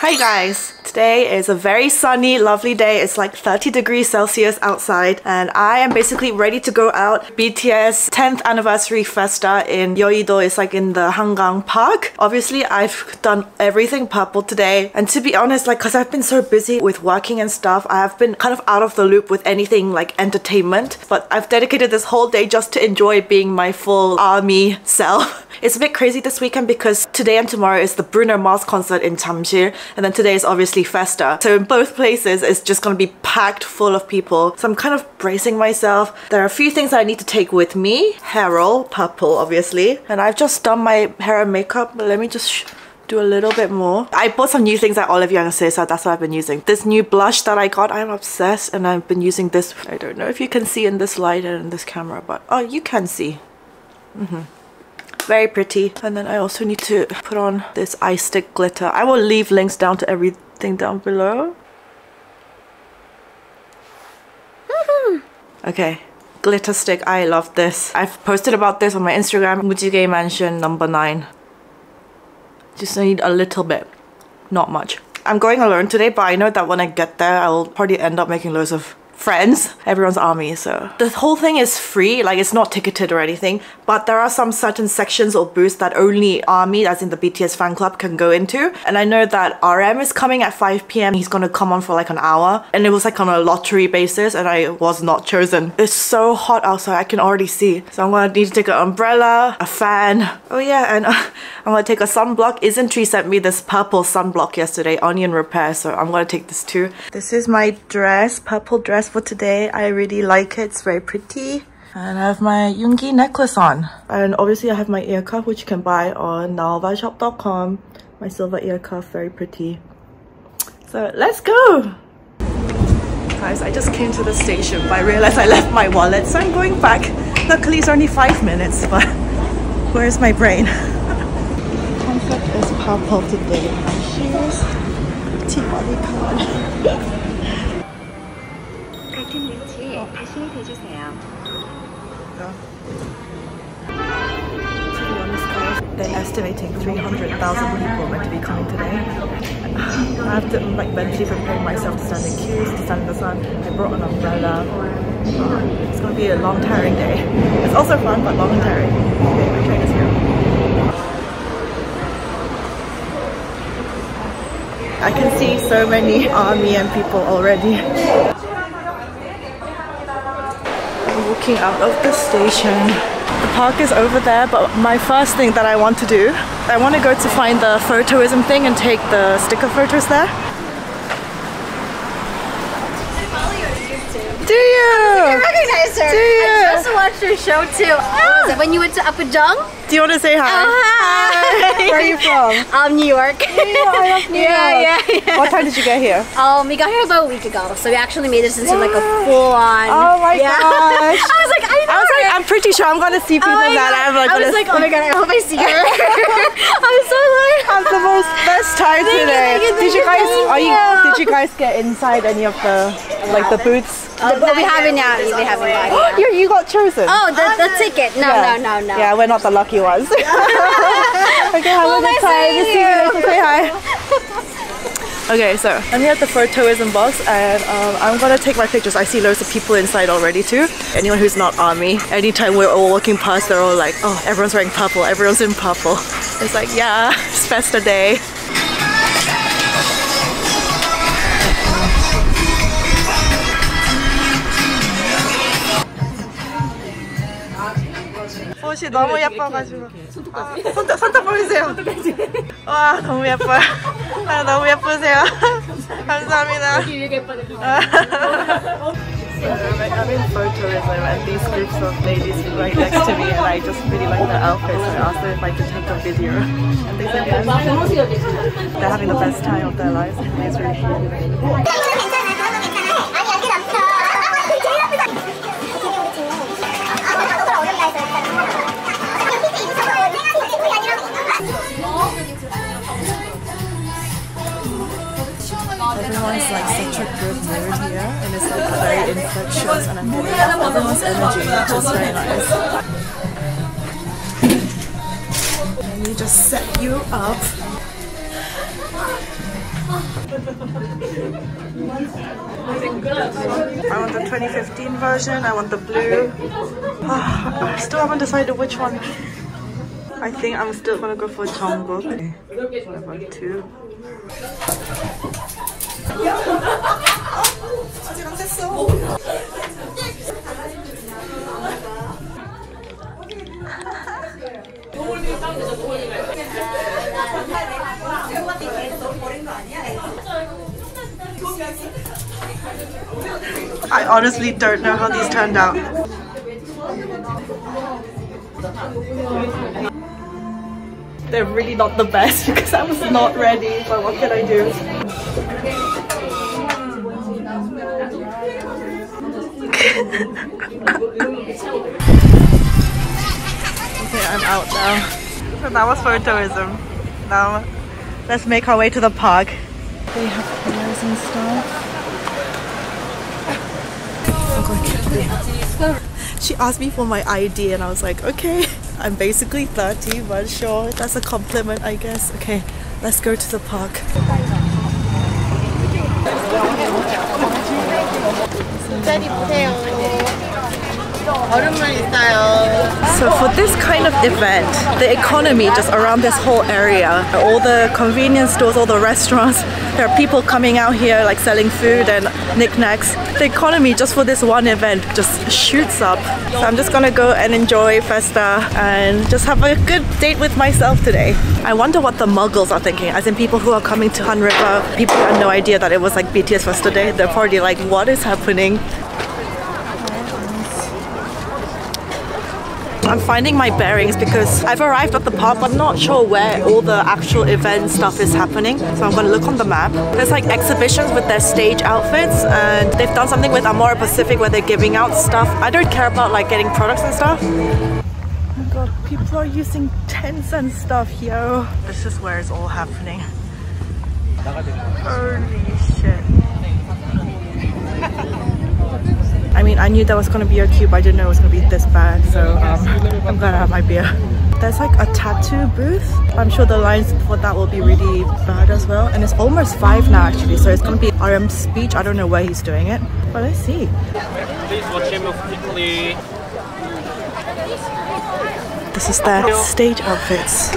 Hi guys! Today is a very sunny, lovely day. It's like 30 degrees Celsius outside and I am basically ready to go out. BTS 10th anniversary festa in Yeouido is like in the Hangang Park. Obviously I've done everything purple today and to be honest like because I've been so busy with working and stuff I have been kind of out of the loop with anything like entertainment but I've dedicated this whole day just to enjoy being my full army self. It's a bit crazy this weekend because today and tomorrow is the Bruno Mars concert in Jamsil and then today is obviously Festa. So in both places it's just gonna be packed full of people. So I'm kind of bracing myself. There are a few things I need to take with me. Hair purple obviously. And I've just done my hair and makeup. Let me just do a little bit more. I bought some new things at Olive Young so that's what I've been using. This new blush that I got, I'm obsessed and I've been using this. I don't know if you can see in this light and in this camera, but oh, you can see. Mm -hmm very pretty and then I also need to put on this eye stick glitter I will leave links down to everything down below. Mm-hmm. Okay glitter stick I love this. I've posted about this on my Instagram Muzigae Mansion number 9 just need a little bit not much. I'm going alone today but I know that when I get there I'll probably end up making loads of friends, everyone's army. So the whole thing is free, like it's not ticketed or anything, but there are some certain sections or booths that only army, as in the BTS fan club, can go into. And I know that RM is coming at 5 p.m. He's gonna come on for like an hour, and it was like on a lottery basis, and I was not chosen. It's so hot outside, I can already see. So I'm gonna need to take an umbrella, a fan. Oh yeah, and uh, I'm gonna take a sunblock. Isn't sent me this purple sunblock yesterday, Onion Repair, so I'm gonna take this too. This is my dress, purple dress for today. I really like it. It's very pretty. And I have my Yoongi necklace on. And obviously I have my ear cuff which you can buy on nalvashop.com. My silver ear cuff, very pretty. So let's go! Guys, I just came to the station but I realized I left my wallet so I'm going back. Luckily it's only five minutes but where's my brain? Concept is purple today. Shoes, T-body card. They're estimating 300,000 people are meant to be coming today. I have to like mentally prepare myself to stand in queues, to stand in the sun. I brought an umbrella. It's gonna be a long tiring day. It's also fun but long and tiring. Okay, my train is here. I can see so many army and people already. Walking out of the station. The park is over there, but my first thing that I want to do, I want to go to find the photoism thing and take the sticker photos there. Do you? I recognize her. Do you? I just watched her show too. Oh, it when you went to Apgujeong? Do you want to say hi? Oh, hi. Where are you from? Um, New York. I love New yeah, York. Yeah, yeah. What time did you get here? Um, we got here about a week ago, so we actually made this into like a full on. Oh my yeah. Gosh. I was like, I know I was her. like, I'm pretty sure I'm gonna see people oh that I'm like, I was like, oh my god, I hope I see her. I'm so like, have the most best time Thank you, today. thank you, did you thank guys you, are you you. did you guys get inside any of the like the booths? Uh, but we haven't yet. We haven't got you you got chosen. Oh, the, the ticket. No, Yeah. no, no, no. Yeah, we're not the lucky ones. okay, have Well, a good nice time. meeting See you you. Say hi. Okay, so I'm here at the photoism box and um, I'm gonna take my pictures. I see loads of people inside already too. Anyone who's not army, anytime we're all walking past, they're all like, oh, everyone's wearing purple, everyone's in purple. It's like, yeah, it's festa day. 옷이 너무 예뻐가지고 아, 손톱, 손톱 보여주세요 와 너무 예뻐요 아, 너무 예쁘세요 감사합니다 I'm in photoism and these groups of ladies right next to me and I just really like their outfits so I asked them if I could take a video and they said yes they're having the best time of their lives and it's really cool Like such a good mood here and it's like very infectious and I'm getting everyone's energy which is very nice. And you just set you up I want the 2015 version. I want the blue. I still haven't decided which one. I think I'm still gonna go for Jungkook. Okay. One, two. I honestly don't know how these turned out. They're really not the best because I was not ready, but what can I do? Okay, I'm out now. So that was photoism. Now let's make our way to the park. They have pillars and stuff. Oh she asked me for my ID and I was like, okay, I'm basically 30, but sure, that's a compliment, I guess. Okay, let's go to the park. So for this kind of event, the economy just around this whole area, all the convenience stores, all the restaurants, there are people coming out here like selling food and knickknacks. The economy just for this one event just shoots up. So I'm just gonna go and enjoy Festa and just have a good date with myself today. I wonder what the muggles are thinking, as in people who are coming to Han River, people had no idea that it was like BTS Festa Day. They're probably like, what is happening? I'm finding my bearings because I've arrived at the park but I'm not sure where all the actual event stuff is happening. So I'm gonna look on the map. There's like exhibitions with their stage outfits and they've done something with Amorepacific where they're giving out stuff. I don't care about like getting products and stuff. Oh my god, people are using tents and stuff, yo. This is where it's all happening. Holy shit. I mean, I knew there was gonna be a queue, but I didn't know it was gonna be this bad. So um, I'm gonna have my beer. There's like a tattoo booth. I'm sure the lines for that will be really bad as well. And it's almost five now actually, so it's gonna be RM's speech. I don't know where he's doing it, but let's see. Please watch him quickly. This is their stage outfits.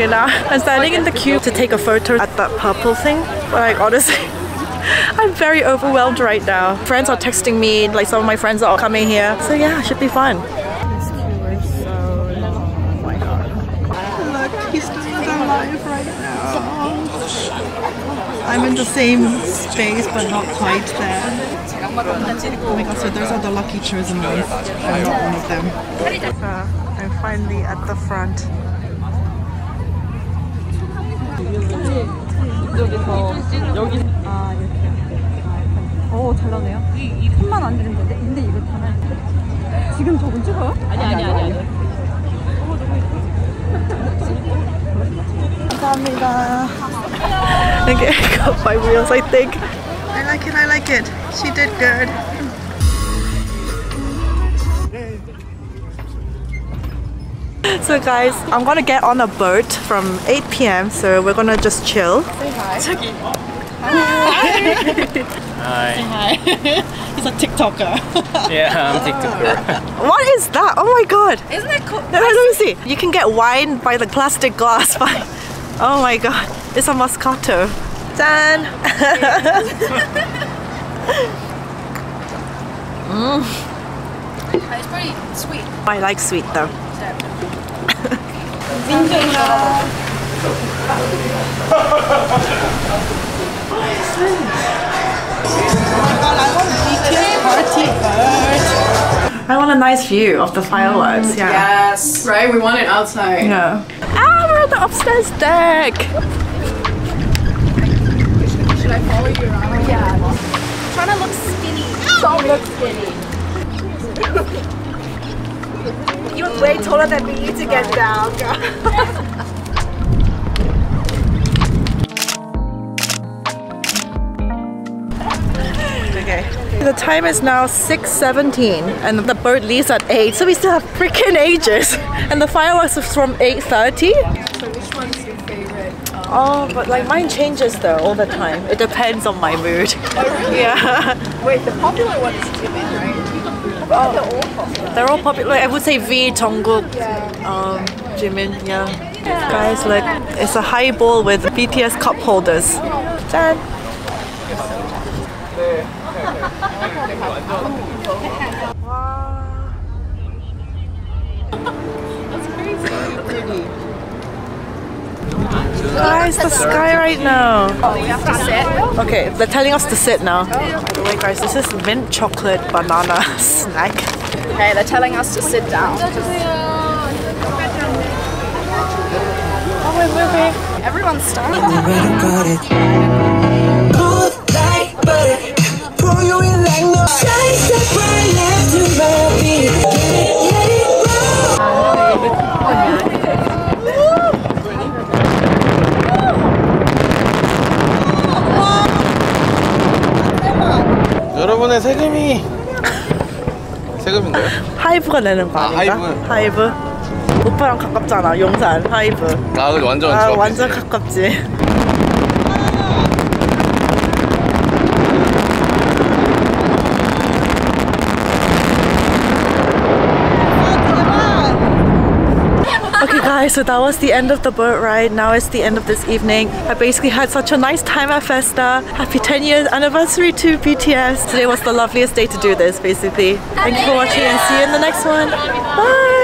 Okay, now I'm standing in the queue to take a photo at that purple thing. But like honestly, I'm very overwhelmed right now. Friends are texting me, like some of my friends are coming here. So yeah, should be fun. This queue so long. My god. Look, he's doing the right now. I'm in the same space but not quite there. Oh my god, so those are the lucky chosen ones. I'm not one of them. I'm finally at the front. 아 이렇게 오잘 나오네요 이, 이 칸만 안 되는 건데 근데 이거 타면 지금 저분 찍어요? 아니 아니 아니 아니 감사합니다 Okay, I got my wheels I think I like it I like it She did good So guys, I'm gonna get on a boat from 8 p.m. So we're gonna just chill. Say Hi. Chucky. Hi. Hi. hi. He's a TikToker. Yeah, I'm TikToker. what is that? Oh my god! Isn't that cool? No, let me see. You can get wine by the plastic glass. By oh my god, it's a Moscato. Dan. Mm. It's pretty sweet. I like sweet though. I want a nice view of the fireworks. Yeah. Yes, right? We want it outside. Yeah. Ah, we're on the upstairs deck. Should I follow you around? Yeah. I'm Trying to look skinny. Don't look skinny. You're way taller than me. You to get down, Okay. The time is now 6.17 and the boat leaves at 8 so we still have freaking ages and the fireworks is from 8.30 So which one's your favorite? Um, Oh, but like mine changes though all the time. It depends on my mood. oh Yeah. wait, the popular one is right? Oh. They're all popular. They're all popular. I would say V, Jungkook, um, Jimin, yeah. Guys, look, it's a highball with BTS cup holders. Jan. Guys, the sky right now. Oh, you have to sit. Okay, they're telling us to sit now. Oh. By the way, guys, this is mint chocolate banana snack. Okay, they're telling us to sit down. Oh, we're moving. Everyone's starting. Good like butter. Pour you in like no 세금이 세금인가요? 하이브가 내는 거 아, 아닌가? 하이브. 하이브. 오빠랑 가깝잖아, 용산. 하이브. 아, 근데 완전 아, 저 완전. 가깝지. Guys, so that was the end of the boat ride. Now it's the end of this evening. I basically had such a nice time at Festa. Happy 10 years anniversary to BTS. Today was the loveliest day to do this basically. Thank you for watching and see you in the next one. Bye!